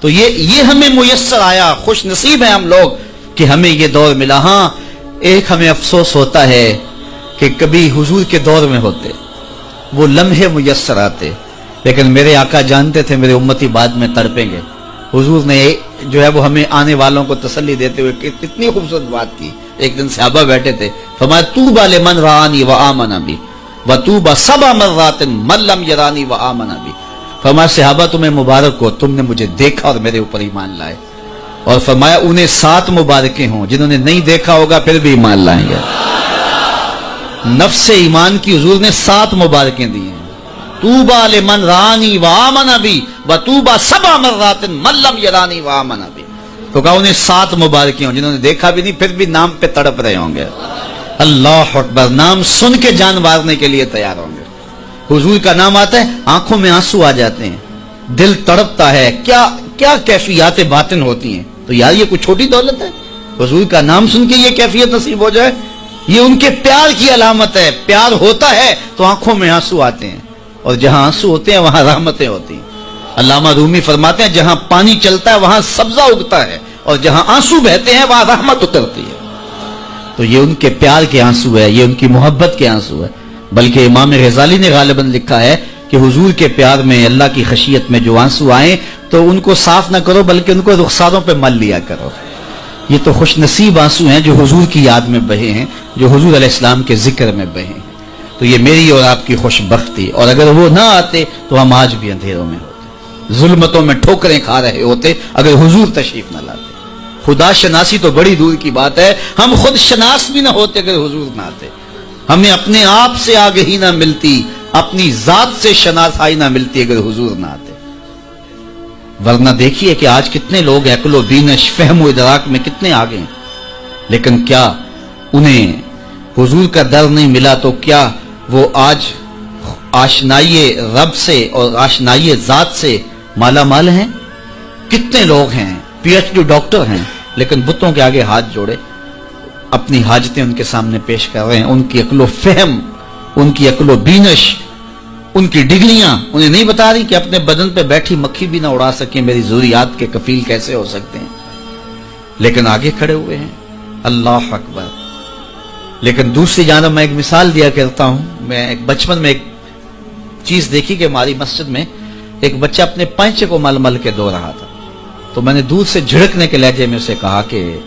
تو یہ یہ ہمیں میسر آیا، خوش نصیب ہے ہم لوگ کہ ہمیں یہ دور ملا۔ ہاں ایک ہمیں افسوس ہوتا ہے کہ کبھی حضور کے دور میں ہوتے، وہ لمحے میسر آتے۔ لیکن میرے آقا جانتے تھے، میرے امتی بعد میں تڑپیں گے۔ حضور نے جو ہے وہ ہمیں آنے والوں کو تسلی دیتے ہوئے اتنی خوبصورت بات کی۔ ایک دن صحابہ بیٹھے تھے۔ فرمایا تو با لمن رانی و آمنا بھی و تو با سبا مرات من لم یرانی و آمنا بھی فرمایا، صحابہ تمہیں مبارک ہو، تم نے مجھے دیکھا اور میرے اوپر ایمان لائے۔ اور فرمایا، انہیں سات مبارکیں ہوں، جنہوں نے نہیں دیکھا ہوگا، پھر بھی ایمان لائیں گے۔ نفس ایمان کی حضور نے سات مبارکیں دی ہیں۔ توبا لمن رانی و آمنا بھی و توبا سبا مرات من لم یرانی و آمنا تو کہا، انہیں سات مبارکیں ہوں، جنہوں نے دیکھا بھی نہیں، پھر بھی نام پہ تڑپ رہے ہوں گے۔ اللہ اکبر، نام سن کے جان مارنے کے لیے تیار ہوں گے۔ حضور کا نام آتا ہے، آنکھوں میں آنسو آ جاتے ہیں۔ دل تڑپتا ہے۔ کیا کیا کیفیات باطن ہوتی ہیں؟ تو یار یہ کوئی چھوٹی دولت ہے؟ حضور کا نام سن کے یہ کیفیت نصیب ہو جائے۔ یہ ان کے پیار کی علامت ہے۔ پیار ہوتا ہے تو آنکھوں میں آنسو آتے ہیں۔ اور جہاں آنسو ہوتے ہیں، وہاں رحمتیں ہوتی ہیں۔ علامہ رومی فرماتے ہیں، جہاں پانی چلتا ہے، وہاں سبزہ اگتا ہے۔ اور جہاں آنسو بہتے ہیں، وہاں رحمت اترتی ہے۔ تو یہ ان کے پیار کے آنسو ہے، یہ ان کی محبت کے آنسو ہے۔ بلکہ امام غزالی نے غالباً لکھا ہے کہ حضور کے پیار میں، اللہ کی خشیت میں جو آنسو آئیں، تو ان کو صاف نہ کرو، بلکہ ان کو رخساروں پہ مل لیا کرو۔ یہ تو خوش نصیب آنسو ہیں جو حضور کی یاد میں بہے ہیں، جو حضور علیہ السلام کے ذکر میں بہے ہیں۔ تو یہ میری اور آپ کی خوش بختی۔ اور اگر وہ نہ آتے، تو ہم آج بھی اندھیروں میں ہوتے۔ ظلمتوں میں ٹھوکریں کھا رہے ہوتے، اگر حضور تشریف نہ لاتے۔ خدا شناسی تو بڑی دور کی بات ہے۔ ہم خود شناس بھی نہ ہوتے اگر حضور نہ آتے۔ ہمیں اپنے آپ سے آگے ہی نہ ملتی، اپنی ذات سے شناسائی نہ ملتی اگر حضور نہ آتے۔ ورنہ دیکھیے کہ آج کتنے لوگ عقل و بینش، فہم و ادراک میں کتنے آگے ہیں۔ لیکن کیا انہیں حضور کا در نہیں ملا تو کیا وہ آج آشنائی رب سے اور آشنائی ذات سے مالا مال ہیں؟ کتنے لوگ ہیں؟ پی ایچ ڈی ڈاکٹر ہیں، لیکن بتوں کے آگے ہاتھ جوڑے۔ اپنی حاجتیں ان کے سامنے پیش کر رہے ہیں، ان کی عقل و فہم، ان کی عقل و بینش، ان کی ڈگریاں، انہیں نہیں بتا رہی کہ اپنے بدن پہ بیٹھی مکھی بھی نہ اڑا سکیں، میری ضروریات کے کفیل کیسے ہو سکتے ہیں؟ لیکن آگے کھڑے ہوئے ہیں۔ اللہ اکبر۔ لیکن دوسری جانب میں ایک مثال دیا کرتا ہوں۔ میں ایک بچپن میں ایک چیز دیکھی کہ ہماری مسجد میں ایک بچہ اپنے پینچے کو مل مل کے دو رہا تھا۔ تو میں نے دور سے جھڑکنے کے لہجے میں اسے کہا کہ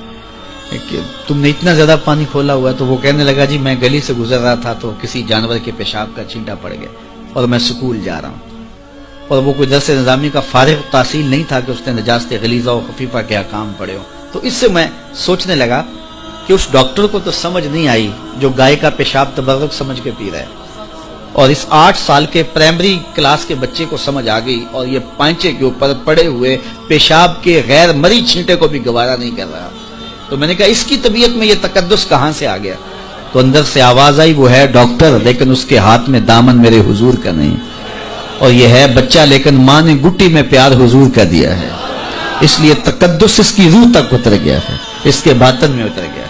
تم نے اتنا زیادہ پانی کھولا ہوا تو وہ کہنے لگا جی میں گلی سے گزر رہا تھا تو کسی جانور کے پیشاب کا چینٹا پڑ گیا اور میں سکول جا رہا ہوں۔ اور وہ کوئی درس نظامی کا فارغ تحصیل نہیں تھا کہ اس نے نجاست غلیظہ و خفیفہ کیا کام پڑے ہو تو اس سے میں سوچنے لگا کہ اس ڈاکٹر کو تو سمجھ نہیں آئی جو گائے کا پیشاب تبرک سمجھ کے پی رہا ہے۔ اور اس آٹھ سال کے پرائمری کلاس کے بچے کو سمجھ آ گئی اور یہ پانچے کے اوپر پڑے ہوئے پیشاب کے غیر مری چھنٹے کو بھی گوارا نہیں کر رہا۔ تو میں نے کہا، اس کی طبیعت میں یہ تقدس کہاں سے آ گیا؟ تو اندر سے آواز آئی، وہ ہے ڈاکٹر، لیکن اس کے ہاتھ میں دامن میرے حضور کا نہیں۔ اور یہ ہے بچہ، لیکن ماں نے گٹی میں پیار حضور کا دیا ہے۔ اس لیے تقدس اس کی روح تک اتر گیا ہے، اس کے باطن میں اتر گیا ہے۔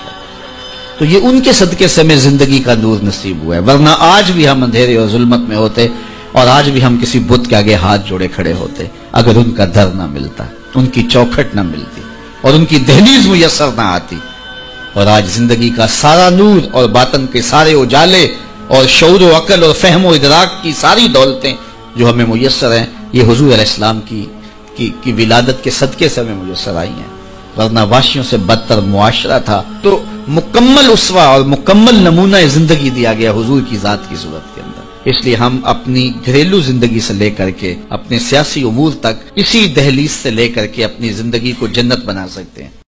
تو یہ ان کے صدقے سے میں زندگی کا نور نصیب ہوا ہے، ورنہ آج بھی ہم اندھیرے اور ظلمت میں ہوتے، اور آج بھی ہم کسی بت کے آگے ہاتھ جوڑے کھڑے ہوتے، اگر ان کا در نہ ملتا، ان کی چوکھٹ نہ ملتی۔ اور ان کی دہلیز میسر نہ آتی۔ اور آج زندگی کا سارا نور اور باطن کے سارے اجالے اور شعور و عقل اور فہم و ادراک کی ساری دولتیں جو ہمیں میسر ہیں یہ حضور علیہ السلام کی کی, کی ولادت کے صدقے سے ہمیں میسر آئی ہیں۔ ورنہ واشیوں سے بدتر معاشرہ تھا۔ تو مکمل اسوا اور مکمل نمونہ زندگی دیا گیا حضور کی ذات کی صورت کے اندر۔ اس لیے ہم اپنی گھریلو زندگی سے لے کر کے اپنے سیاسی امور تک اسی دہلیز سے لے کر کے اپنی زندگی کو جنت بنا سکتے ہیں۔